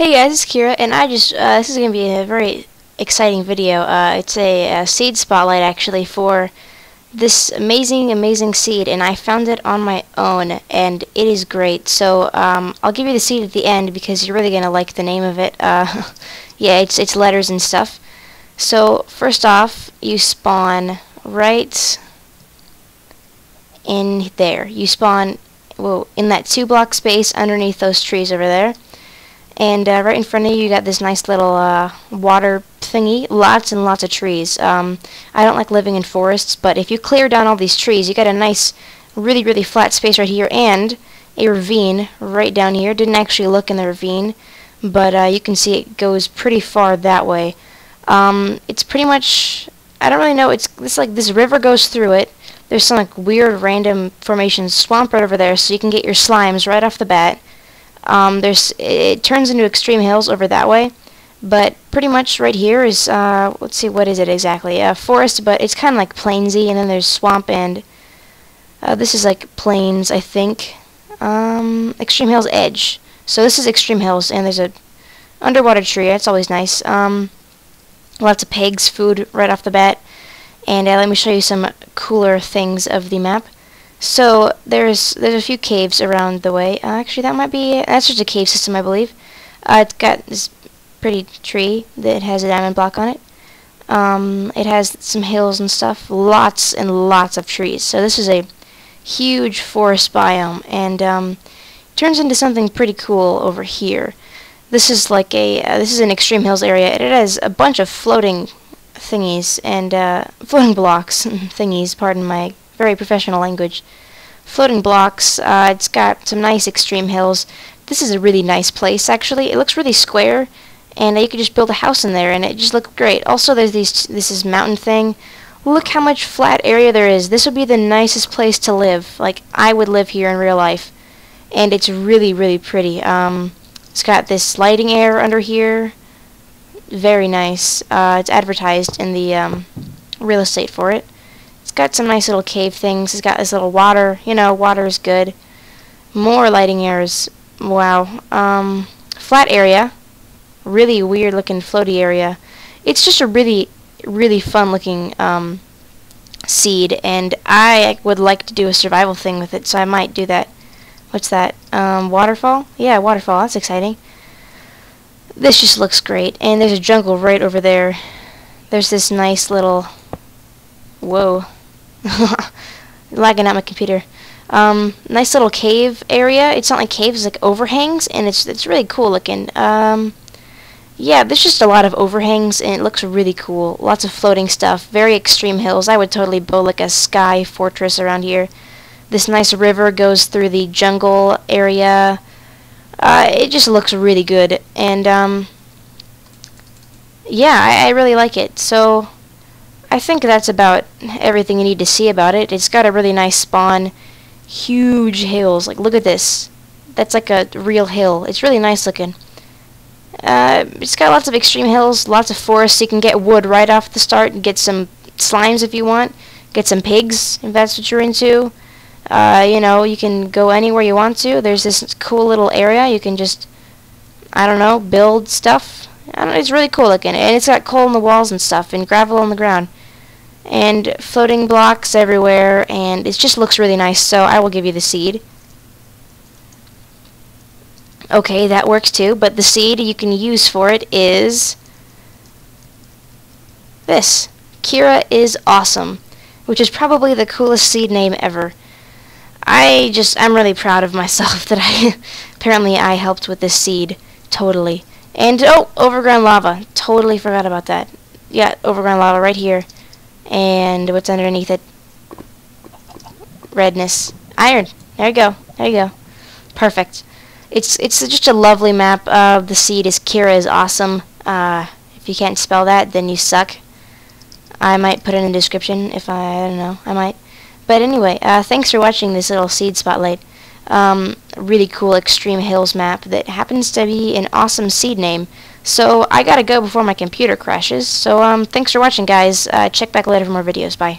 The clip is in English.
Hey guys, it's Kyra, and I just, uh, this is going to be a very exciting video. Uh, it's a, a, seed spotlight, actually, for this amazing, amazing seed, and I found it on my own, and it is great. So, um, I'll give you the seed at the end, because you're really going to like the name of it. Uh, yeah, it's, it's letters and stuff. So, first off, you spawn right in there. You spawn, well, in that two block space underneath those trees over there. And uh, right in front of you, you got this nice little uh, water thingy. Lots and lots of trees. Um, I don't like living in forests, but if you clear down all these trees, you got a nice, really, really flat space right here, and a ravine right down here. Didn't actually look in the ravine, but uh, you can see it goes pretty far that way. Um, it's pretty much, I don't really know, it's, it's like this river goes through it. There's some like weird random formation swamp right over there, so you can get your slimes right off the bat. Um, there's it turns into extreme hills over that way, but pretty much right here is uh, let's see what is it exactly? A forest, but it's kind of like plainsy, and then there's swamp and uh, this is like plains, I think. Um, extreme hills edge. So this is extreme hills, and there's a underwater tree. It's always nice. Um, lots of pigs, food right off the bat. And uh, let me show you some cooler things of the map. So there's there's a few caves around the way. Uh, actually, that might be that's just a cave system, I believe. Uh, it's got this pretty tree that has a diamond block on it. Um, it has some hills and stuff, lots and lots of trees. So this is a huge forest biome, and um, turns into something pretty cool over here. This is like a uh, this is an extreme hills area. It has a bunch of floating thingies and uh, floating blocks thingies. Pardon my very professional language. Floating blocks, uh, it's got some nice extreme hills. This is a really nice place, actually. It looks really square, and you could just build a house in there, and it just looked great. Also, there's these. This is mountain thing. Look how much flat area there is. This would be the nicest place to live. Like, I would live here in real life. And it's really, really pretty. Um, it's got this lighting air under here. Very nice. Uh, it's advertised in the um, real estate for it. It's got some nice little cave things. It's got this little water. You know, water is good. More lighting areas. Wow. Um, flat area. Really weird looking floaty area. It's just a really, really fun looking um, seed, and I would like to do a survival thing with it, so I might do that. What's that? Um, waterfall? Yeah, waterfall. That's exciting. This just looks great, and there's a jungle right over there. There's this nice little... Whoa. lagging out my computer. Um, nice little cave area. It's not like caves, it's like overhangs, and it's it's really cool looking. Um, yeah, there's just a lot of overhangs, and it looks really cool. Lots of floating stuff. Very extreme hills. I would totally build like a sky fortress around here. This nice river goes through the jungle area. Uh, it just looks really good, and um, yeah, I, I really like it. So I think that's about everything you need to see about it. It's got a really nice spawn. Huge hills. Like, look at this. That's like a real hill. It's really nice looking. Uh, it's got lots of extreme hills, lots of forests. You can get wood right off the start and get some slimes if you want. Get some pigs if that's what you're into. Uh, you know, you can go anywhere you want to. There's this cool little area. You can just, I don't know, build stuff. I don't know, it's really cool looking. And it's got coal in the walls and stuff and gravel on the ground and floating blocks everywhere and it just looks really nice so I will give you the seed. Okay that works too but the seed you can use for it is this. Kyra is awesome which is probably the coolest seed name ever. I just I'm really proud of myself that I apparently I helped with this seed totally. And oh overground lava. Totally forgot about that. Yeah overground lava right here and what's underneath it? Redness. Iron. There you go. There you go. Perfect. It's it's just a lovely map. Uh, the seed is Kyra is awesome. Uh, if you can't spell that, then you suck. I might put it in the description if I, I don't know. I might. But anyway, uh, thanks for watching this little seed spotlight. Um, really cool Extreme Hills map that happens to be an awesome seed name. So I gotta go before my computer crashes. So um, thanks for watching, guys. Uh, check back later for more videos. Bye.